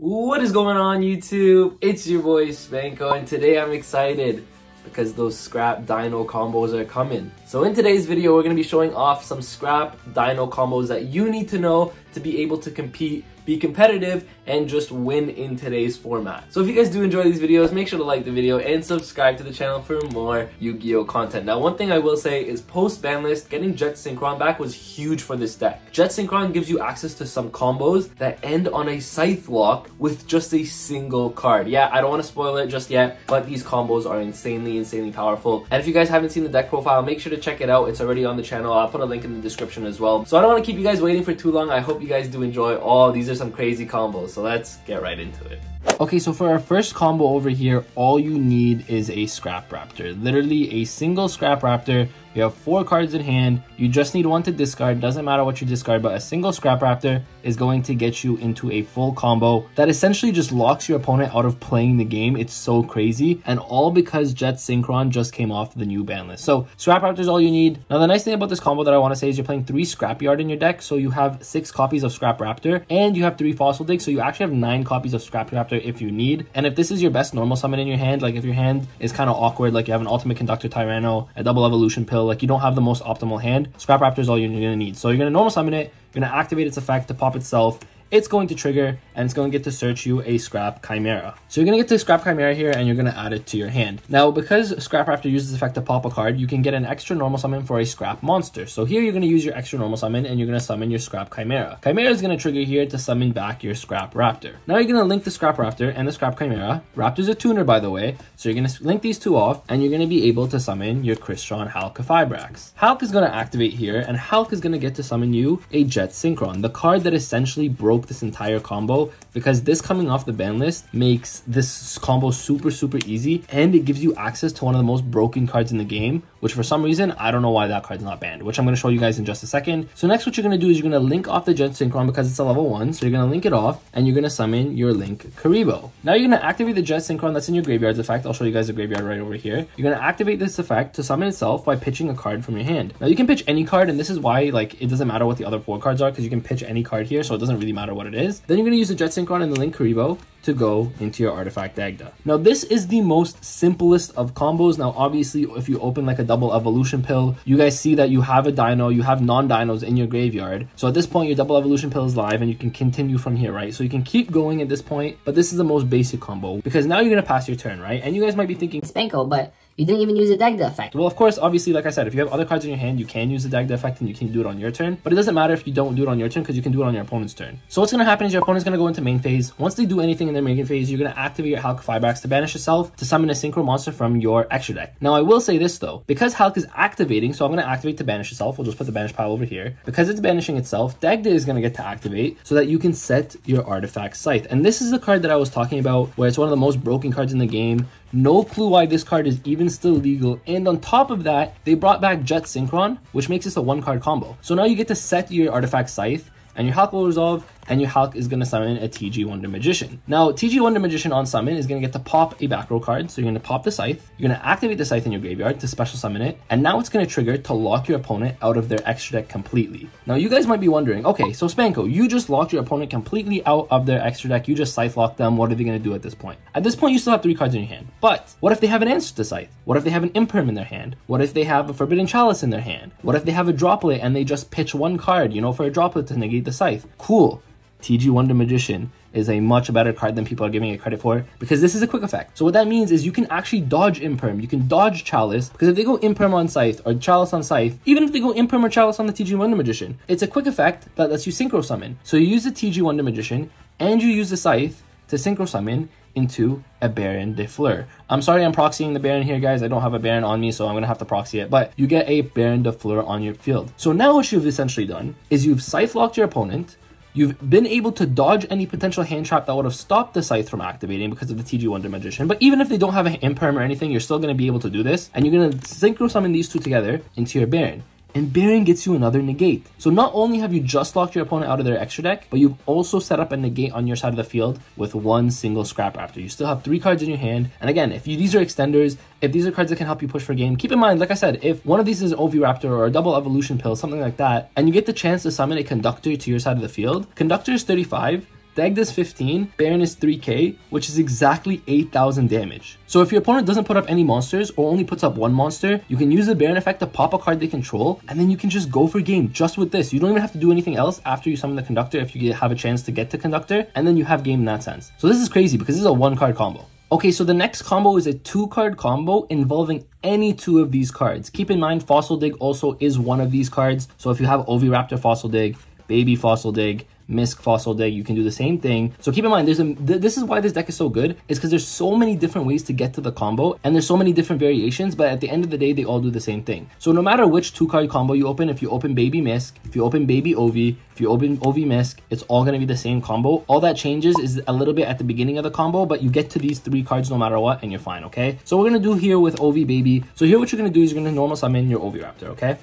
What is going on YouTube? It's your boy Spanko and today I'm excited because those scrap dino combos are coming. So in today's video we're going to be showing off some scrap dino combos that you need to know to be able to compete be competitive, and just win in today's format. So if you guys do enjoy these videos, make sure to like the video and subscribe to the channel for more Yu-Gi-Oh content. Now one thing I will say is post ban list, getting Jet Synchron back was huge for this deck. Jet Synchron gives you access to some combos that end on a Scythe lock with just a single card. Yeah, I don't want to spoil it just yet, but these combos are insanely, insanely powerful. And if you guys haven't seen the deck profile, make sure to check it out. It's already on the channel. I'll put a link in the description as well. So I don't want to keep you guys waiting for too long. I hope you guys do enjoy all these are some crazy combos. So let's get right into it. Okay, so for our first combo over here, all you need is a Scrap Raptor. Literally a single Scrap Raptor you have four cards in hand. You just need one to discard. Doesn't matter what you discard, but a single Scrap Raptor is going to get you into a full combo that essentially just locks your opponent out of playing the game. It's so crazy. And all because Jet Synchron just came off the new ban list. So Scrap Raptor is all you need. Now the nice thing about this combo that I want to say is you're playing three Scrapyard in your deck. So you have six copies of Scrap Raptor and you have three Fossil Dig. So you actually have nine copies of Scrap Raptor if you need. And if this is your best normal summon in your hand, like if your hand is kind of awkward, like you have an Ultimate Conductor Tyranno, a Double Evolution Pill, like you don't have the most optimal hand, Scrap Raptor is all you're going to need. So you're going to normal summon it, you're going to activate its effect to pop itself, it's going to trigger and it's going to get to search you a Scrap Chimera. So you're going to get to Scrap Chimera here and you're going to add it to your hand. Now, because Scrap Raptor uses the effect to pop a card, you can get an extra normal summon for a Scrap Monster. So here you're going to use your extra normal summon and you're going to summon your Scrap Chimera. Chimera is going to trigger here to summon back your Scrap Raptor. Now you're going to link the Scrap Raptor and the Scrap Chimera. Raptor's a tuner, by the way, so you're going to link these two off and you're going to be able to summon your Crystron Halqifibrax. Hulk is going to activate here and Hulk is going to get to summon you a Jet Synchron, the card that essentially broke this entire combo because this coming off the ban list makes this combo super, super easy and it gives you access to one of the most broken cards in the game, which for some reason, I don't know why that card's not banned, which I'm going to show you guys in just a second. So next what you're going to do is you're going to link off the Jet Synchron because it's a level 1, so you're going to link it off and you're going to summon your Link Kuriboh. Now you're going to activate the Jet Synchron that's in your graveyard's effect. I'll show you guys the graveyard right over here. You're going to activate this effect to summon itself by pitching a card from your hand. Now you can pitch any card and this is why like it doesn't matter what the other four cards are because you can pitch any card here so it doesn't really matter what it is. Then you're going to use the Jet Synchron and the Link Kuriboh to go into your artifact Dagda. Now this is the most simplest of combos. Now obviously if you open like a double evolution pill, you guys see that you have a dino, you have non-dinos in your graveyard. So at this point your double evolution pill is live and you can continue from here, right? So you can keep going at this point, but this is the most basic combo because now you're gonna pass your turn, right? And you guys might be thinking, Spanko, but you didn't even use the Dagda effect. Well, of course, obviously, like I said, if you have other cards in your hand, you can use the Dagda effect and you can do it on your turn. But it doesn't matter if you don't do it on your turn because you can do it on your opponent's turn. So what's going to happen is your opponent's going to go into main phase. Once they do anything in their main phase, you're going to activate your Halqifibrax to banish yourself to summon a Synchro monster from your extra deck. Now, I will say this though, because Hulk is activating, so I'm going to activate to banish itself. We'll just put the banish pile over here. Because it's banishing itself, Dagda is going to get to activate so that you can set your artifact Scythe. And this is the card that I was talking about where it's one of the most broken cards in the game. No clue why this card is even still legal. And on top of that, they brought back Jet Synchron, which makes this a one card combo. So now you get to set your artifact Scythe and your will resolve and your Hulk is going to summon a TG Wonder Magician. Now, TG Wonder Magician on summon is going to get to pop a back row card. So you're going to pop the Scythe, you're going to activate the Scythe in your graveyard to special summon it, and now it's going to trigger to lock your opponent out of their extra deck completely. Now, you guys might be wondering, okay, so Spanko, you just locked your opponent completely out of their extra deck, you just Scythe locked them, what are they going to do at this point? At this point, you still have three cards in your hand, but what if they have an answer to Scythe? What if they have an Imperm in their hand? What if they have a Forbidden Chalice in their hand? What if they have a Droplet and they just pitch one card, you know, for a Droplet to negate the Scythe? Cool. TG Wonder Magician is a much better card than people are giving it credit for because this is a quick effect. So what that means is you can actually dodge Imperm, you can dodge Chalice, because if they go Imperm on Scythe or Chalice on Scythe, even if they go Imperm or Chalice on the TG Wonder Magician, it's a quick effect that lets you Synchro Summon. So you use the TG Wonder Magician and you use the Scythe to Synchro Summon into a Baron de Fleur. I'm sorry I'm proxying the Baron here, guys. I don't have a Baron on me, so I'm going to have to proxy it. But you get a Baron de Fleur on your field. So now what you've essentially done is you've Scythe locked your opponent, You've been able to dodge any potential hand trap that would have stopped the Scythe from activating because of the TG Wonder Magician. But even if they don't have an Imperm or anything, you're still going to be able to do this. And you're going to Synchro Summon these two together into your Baron and Baron gets you another negate. So not only have you just locked your opponent out of their extra deck, but you've also set up a negate on your side of the field with one single Scrap Raptor. You still have three cards in your hand. And again, if you, these are extenders, if these are cards that can help you push for game, keep in mind, like I said, if one of these is an Oviraptor or a double evolution pill, something like that, and you get the chance to summon a conductor to your side of the field, conductor is 35, Is 15, Baron is 3k, which is exactly 8,000 damage. So if your opponent doesn't put up any monsters or only puts up one monster, you can use the Baron effect to pop a card they control, and then you can just go for game just with this. You don't even have to do anything else after you summon the Conductor if you have a chance to get to Conductor, and then you have game in that sense. So this is crazy because this is a one card combo. Okay, so the next combo is a two card combo involving any two of these cards. Keep in mind, Fossil Dig also is one of these cards. So if you have Oviraptor Fossil Dig, Baby Fossil Dig, Misk Fossil Dig, you can do the same thing. So keep in mind, there's a, th this is why this deck is so good, is because there's so many different ways to get to the combo, and there's so many different variations, but at the end of the day, they all do the same thing. So no matter which two card combo you open, if you open Baby Misk, if you open Baby Ovi, if you open Ovi Misk, it's all going to be the same combo. All that changes is a little bit at the beginning of the combo, but you get to these three cards no matter what, and you're fine, okay? So we're going to do here with Ovi Baby. So here what you're going to do is you're going to normal summon your Oviraptor, okay?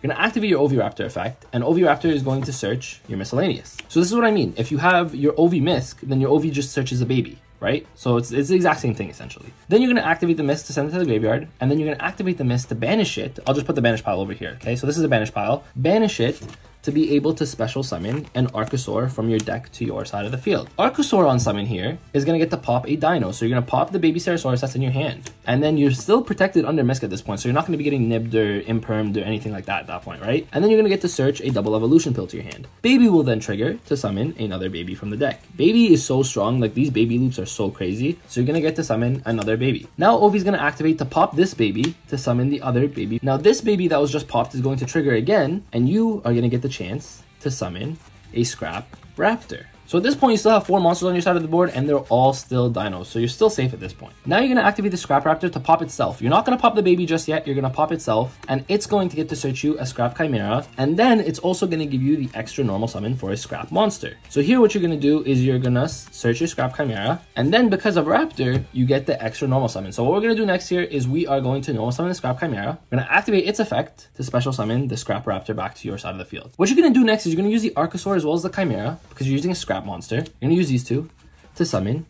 You're gonna activate your Oviraptor effect, and Oviraptor is going to search your miscellaneous. So this is what I mean. If you have your Ovi Misk, then your Ovi just searches a baby, right? So it's, it's the exact same thing essentially. Then you're gonna activate the Misk to send it to the graveyard, and then you're gonna activate the Misk to banish it. I'll just put the banish pile over here, okay? So this is a banish pile. Banish it to be able to special summon an Archosaur from your deck to your side of the field. Archosaur on summon here is going to get to pop a Dino. So you're going to pop the baby Ceratosaurus that's in your hand. And then you're still protected under Misk at this point. So you're not going to be getting nibbed or impermed or anything like that at that point, right? And then you're going to get to search a double evolution pill to your hand. Baby will then trigger to summon another baby from the deck. Baby is so strong. Like these baby loops are so crazy. So you're going to get to summon another baby. Now Ovi's going to activate to pop this baby to summon the other baby. Now this baby that was just popped is going to trigger again. And you are going to get the chance to summon a Scrap Raptor. So at this point, you still have four monsters on your side of the board, and they're all still dinos, so you're still safe at this point. Now you're going to activate the Scrap Raptor to pop itself. You're not going to pop the baby just yet, you're going to pop itself, and it's going to get to search you a Scrap Chimera, and then it's also going to give you the extra normal summon for a Scrap Monster. So here what you're going to do is you're going to search your Scrap Chimera, and then because of Raptor, you get the extra normal summon. So what we're going to do next here is we are going to normal summon the Scrap Chimera. We're going to activate its effect to special summon the Scrap Raptor back to your side of the field. What you're going to do next is you're going to use the Archosaur as well as the Chimera, because you're using a Scrap Monster. You're going to use these two to summon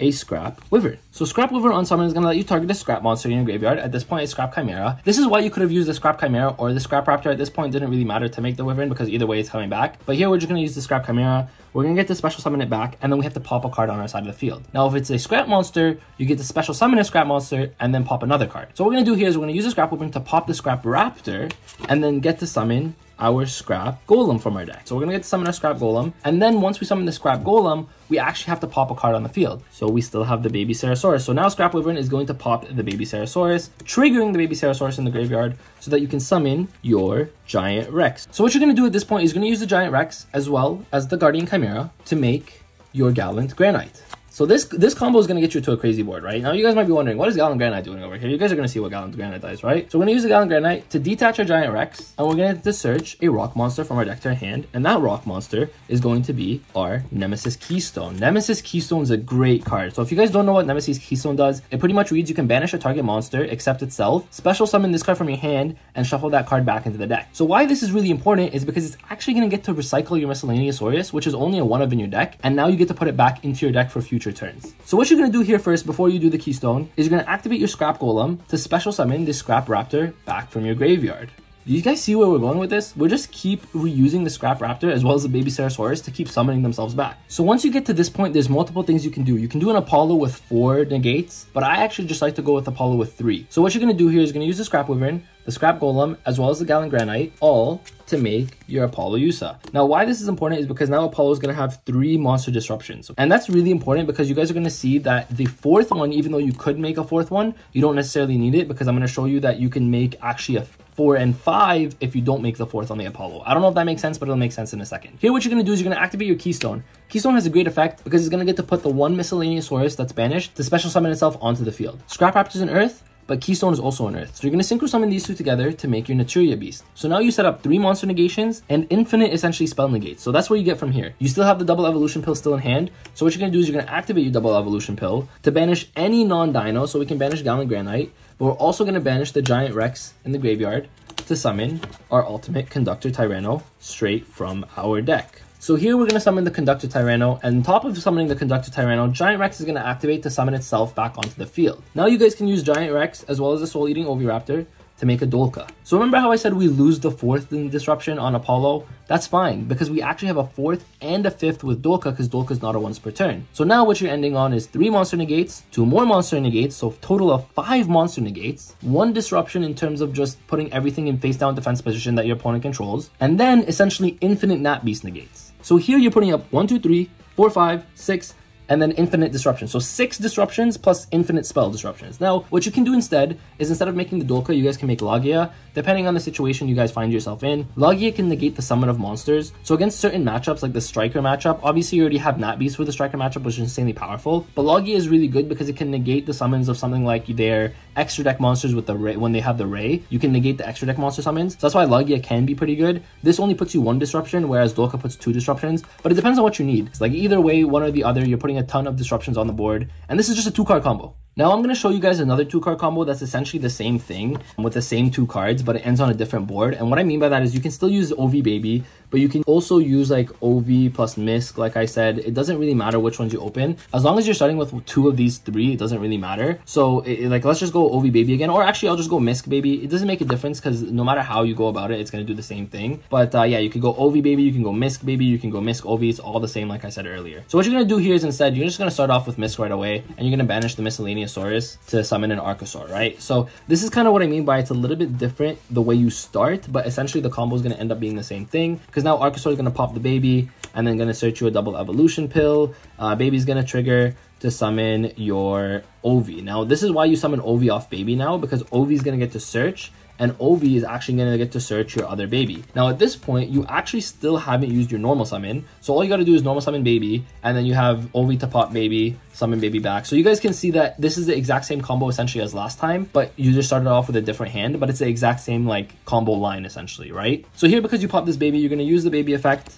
a Scrap Wyvern. So Scrap Wyvern on summon is going to let you target a Scrap monster in your graveyard. At this point, it's Scrap Chimera. This is why you could have used the Scrap Chimera or the Scrap Raptor. At this point, didn't really matter to make the Wyvern because either way, it's coming back. But here, we're just going to use the Scrap Chimera. We're going to get to special summon it back, and then we have to pop a card on our side of the field. Now, if it's a Scrap monster, you get to special summon a Scrap monster and then pop another card. So what we're going to do here is we're going to use the Scrap Wyvern to pop the Scrap Raptor and then get to summon our scrap golem from our deck. So we're gonna get to summon our scrap golem, and then once we summon the scrap golem, we actually have to pop a card on the field. So we still have the baby Ceratosaurus. So now Scrap Wyvern is going to pop the baby Ceratosaurus, triggering the baby Ceratosaurus in the graveyard so that you can summon your giant Rex. So what you're gonna do at this point is you're gonna use the giant Rex as well as the Guardian Chimera to make your Gallant Granite. So this this combo is going to get you to a crazy board, right? Now you guys might be wondering, what is Gallant Granite doing over here? You guys are going to see what Gallant Granite does, right? So we're going to use the Gallant Granite to detach our Giant Rex, and we're going to search a rock monster from our deck to our hand, and that rock monster is going to be our Nemesis Keystone. Nemesis Keystone is a great card. So if you guys don't know what Nemesis Keystone does, it pretty much reads you can banish a target monster, except itself, special summon this card from your hand, and shuffle that card back into the deck. So why this is really important is because it's actually going to get to recycle your Miscellaneousaurus, which is only a one of in your deck, and now you get to put it back into your deck for future turns. So what you're to do here first before you do the keystone is you're to activate your scrap golem to special summon this scrap raptor back from your graveyard. Do you guys see where we're going with this? We'll just keep reusing the Scrap Raptor as well as the Baby Ceratosaurus to keep summoning themselves back. So once you get to this point, there's multiple things you can do. You can do an Apollo with four negates, but I actually just like to go with Apollo with three. So what you're to do here is you're to use the Scrap Wyvern, the Scrap Golem, as well as the Gallant Granite, all to make your Apollousa. Now, why this is important is because now Apollo is going to have three monster disruptions. And that's really important because you guys are going to see that the fourth one, even though you could make a fourth one, you don't necessarily need it because I'm going to show you that you can make actually a four and five if you don't make the fourth on the Apollo. I don't know if that makes sense, but it'll make sense in a second. Here, what you're going to do is you're going to activate your Keystone. Keystone has a great effect because it's going to get to put the one Miscellaneousaurus that's banished to special summon itself onto the field. Scrap Raptor's and Earth, but Keystone is also on Earth. So you're going to synchro summon these two together to make your Naturia Beast. So now you set up three monster negations and infinite essentially spell negates. So that's what you get from here. You still have the double evolution pill still in hand. So what you're going to do is you're going to activate your double evolution pill to banish any non-dino. So we can banish Gallant Granite, but we're also going to banish the Giant Rex in the graveyard to summon our ultimate Conductor Tyranno straight from our deck. So here we're going to summon the Conductor Tyranno, and on top of summoning the Conductor Tyranno, Giant Rex is going to activate to summon itself back onto the field. Now you guys can use Giant Rex as well as the Soul Eating Oviraptor to make a Dolka. So remember how I said we lose the fourth in disruption on Apollo? That's fine because we actually have a fourth and a fifth with Dolka because Dolka is not a once per turn. So now what you're ending on is three monster negates, two more monster negates, so total of five monster negates, one disruption in terms of just putting everything in face down defense position that your opponent controls, and then essentially infinite Nat Beast negates. So here you're putting up one, two, three, four, five, six, and then infinite disruption. So six disruptions plus infinite spell disruptions. Now, what you can do instead is instead of making the Dolka, you guys can make Logia, depending on the situation you guys find yourself in. Logia can negate the summon of monsters. So against certain matchups, like the Striker matchup, obviously you already have Nat Beast for the Striker matchup, which is insanely powerful. But Logia is really good because it can negate the summons of something like their extra deck monsters with the ray when they have the ray. You can negate the extra deck monster summons. So that's why Lugia can be pretty good. This only puts you one disruption, whereas Dolka puts two disruptions. But it depends on what you need. It's like either way, one or the other, you're putting a ton of disruptions on the board. And this is just a two card combo. Now I'm going to show you guys another two card combo that's essentially the same thing with the same two cards, but it ends on a different board. And what I mean by that is you can still use OV Baby, but you can also use like OV plus Misk. Like I said, it doesn't really matter which ones you open. As long as you're starting with two of these three, it doesn't really matter. So it, like, let's just go OV Baby again, or actually I'll just go Misk Baby. It doesn't make a difference because no matter how you go about it, it's going to do the same thing. But uh, yeah, you can go OV Baby, you can go Misk Baby, you can go Misk OV. It's all the same like I said earlier. So what you're going to do here is instead, you're just going to start off with Misk right away, and you're going to banish the Miscellaneousaurus to summon an Archosaur, right? So this is kind of what I mean by it's a little bit different the way you start, but essentially the combo is going to end up being the same thing because now Archosaur is going to pop the baby and then going to search you a double evolution pill. Uh, baby's going to trigger to summon your Ovi. Now, this is why you summon Ovi off baby now because Ovi is going to get to search and Ovi is actually going to get to search your other baby. Now at this point, you actually still haven't used your normal summon. So all you got to do is normal summon baby, and then you have Ovi to pop baby, summon baby back. So you guys can see that this is the exact same combo essentially as last time, but you just started off with a different hand, but it's the exact same like combo line essentially, right? So here, because you pop this baby, you're going to use the baby effect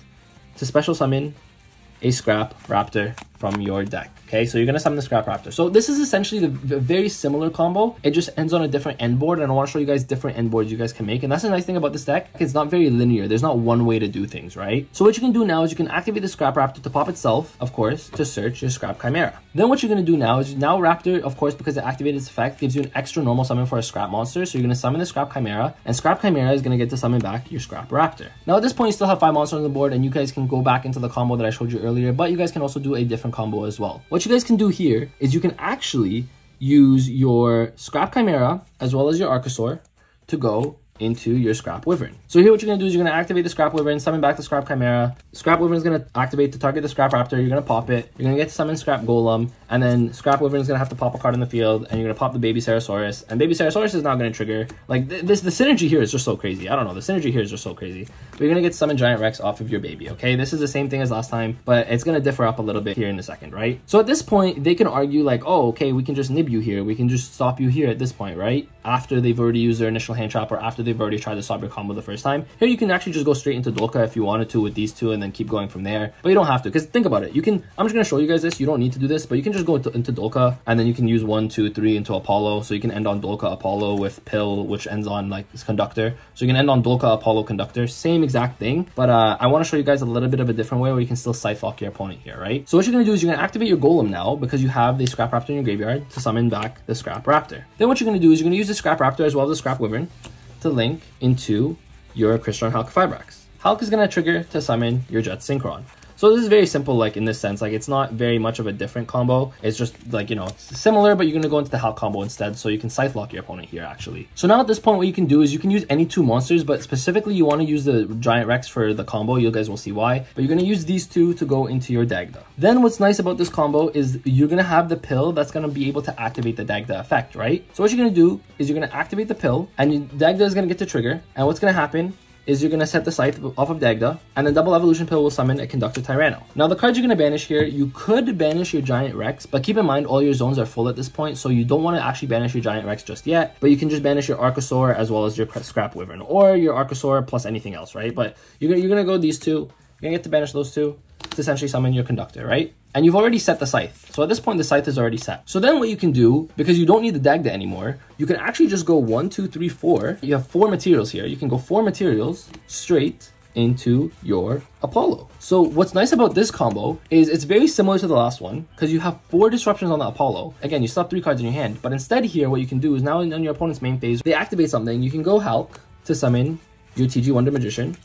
to special summon a Scrap Raptor from your deck. Okay, so you're gonna summon the Scrap Raptor. So this is essentially the, the, very similar combo. It just ends on a different end board, and I want to show you guys different end boards you guys can make. And that's the nice thing about this deck. It's not very linear. There's not one way to do things, right? So what you can do now is you can activate the Scrap Raptor to pop itself, of course, to search your Scrap Chimera. Then what you're gonna do now is now Raptor, of course, because it activated its effect, gives you an extra normal summon for a Scrap monster. So you're gonna summon the Scrap Chimera, and Scrap Chimera is gonna get to summon back your Scrap Raptor. Now at this point, you still have five monsters on the board, and you guys can go back into the combo that I showed you earlier, but you guys can also do a different combo as well. What you guys can do here is you can actually use your Scrap Chimera as well as your Archosaur to go into your Scrap Wyvern. So here what you're to do is you're to activate the Scrap Wyvern, summon back the Scrap Chimera. Scrap Wyvern is to activate to target the Scrap Raptor. You're to pop it. You're to get to summon Scrap Golem. And then Scrap Wyvern is going to have to pop a card in the field. And you're going to pop the Baby Ceratosaurus. And Baby Ceratosaurus is now going to trigger. Like th this, the synergy here is just so crazy. I don't know. The synergy here is just so crazy. But you're going to get summon Giant Rex off of your baby, okay? This is the same thing as last time, but it's going to differ up a little bit here in a second, right? So at this point, they can argue like, oh, okay, we can just nib you here. We can just stop you here at this point, right? After they've already used their initial hand trap or after they've already tried to stop your combo the first time. Here you can actually just go straight into Dolka if you wanted to with these two and then keep going from there. But you don't have to because think about it. You can, I'm just going to show you guys this. You don't need to do this, but you can just go into, into Dolka and then you can use one, two, three into Apollo. So you can end on Dolka Apollo with Pill, which ends on like this Conductor. So you can end on Dolka Apollo Conductor. Same exact thing. But uh, I want to show you guys a little bit of a different way where you can still Scythe Lock your opponent here, right? So what you're going to do is you're going to activate your Golem now because you have the Scrap Raptor in your graveyard to summon back the Scrap Raptor. Then what you're going to do is you're going to use the Scrap Raptor as well as the Scrap Wyvern to link into your Crystron Halqifibrax. Hulk is going to trigger to summon your Jet Synchron. So this is very simple, like in this sense, like it's not very much of a different combo. It's just like, you know, similar, but you're going to go into the Hulk combo instead. So you can Scythe Lock your opponent here, actually. So now at this point, what you can do is you can use any two monsters, but specifically you want to use the Giant Rex for the combo. You guys will see why. But you're going to use these two to go into your Dagda. Then what's nice about this combo is you're going to have the pill that's going to be able to activate the Dagda effect, right? So what you're going to do is you're going to activate the pill and your Dagda is going to get to trigger. And what's going to happen is you're going to set the scythe off of Dagda, and the Double Evolution Pill will summon a Conductor Tyranno. Now, the cards you're going to banish here, you could banish your Giant Rex, but keep in mind all your zones are full at this point, so you don't want to actually banish your Giant Rex just yet, but you can just banish your Archosaur as well as your Scrap Wyvern, or your Archosaur plus anything else, right? But you're going you're gonna go these two, you're going to get to banish those two to essentially summon your Conductor, right? And you've already set the scythe. So at this point, the scythe is already set. So then what you can do, because you don't need the Dagda anymore, you can actually just go one, two, three, four. You have four materials here. You can go four materials straight into your Apollo. So what's nice about this combo is it's very similar to the last one because you have four disruptions on the Apollo. Again, you still have three cards in your hand, but instead here, what you can do is now in, your opponent's main phase, they activate something. You can go Hulk to summon your TG Wonder Magician.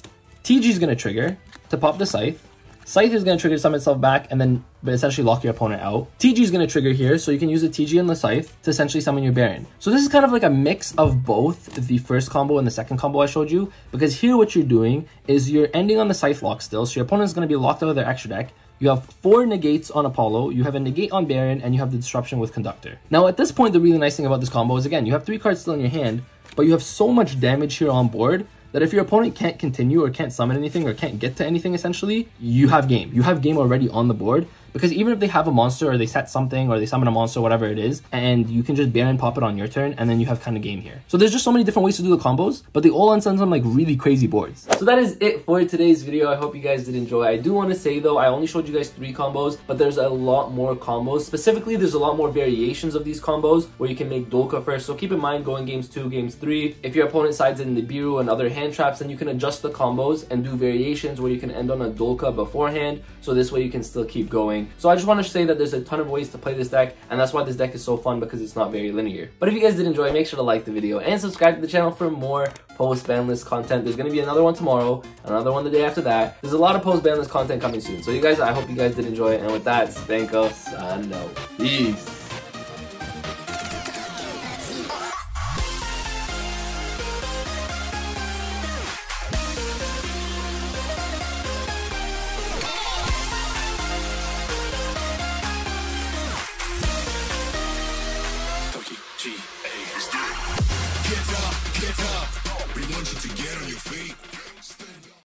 TG is going to trigger to pop the Scythe. Scythe is going to trigger summon itself back and then essentially lock your opponent out. TG is going to trigger here, so you can use the TG and the Scythe to essentially summon your Baron. So this is kind of like a mix of both the first combo and the second combo I showed you, because here what you're doing is you're ending on the Scythe lock still, so your opponent is going to be locked out of their extra deck. You have four negates on Apollo, you have a negate on Baron, and you have the disruption with Conductor. Now at this point, the really nice thing about this combo is again, you have three cards still in your hand, but you have so much damage here on board that if your opponent can't continue or can't summon anything or can't get to anything essentially, you have game. You have game already on the board because even if they have a monster or they set something or they summon a monster, whatever it is, and you can just Baron pop it on your turn and then you have kind of game here. So there's just so many different ways to do the combos, but they all end on some like really crazy boards. So that is it for today's video. I hope you guys did enjoy. I do want to say though, I only showed you guys three combos, but there's a lot more combos. Specifically, there's a lot more variations of these combos where you can make Dolka first. So keep in mind going games two, games three. If your opponent sides in the Nibiru and other hand traps, then you can adjust the combos and do variations where you can end on a Dolka beforehand. So this way you can still keep going. So I just want to say that there's a ton of ways to play this deck, and that's why this deck is so fun because it's not very linear. But if you guys did enjoy, make sure to like the video and subscribe to the channel for more post-ban list content. There's going to be another one tomorrow, another one the day after that. There's a lot of post-ban list content coming soon. So you guys, I hope you guys did enjoy, and with that, Spanko, no. Peace.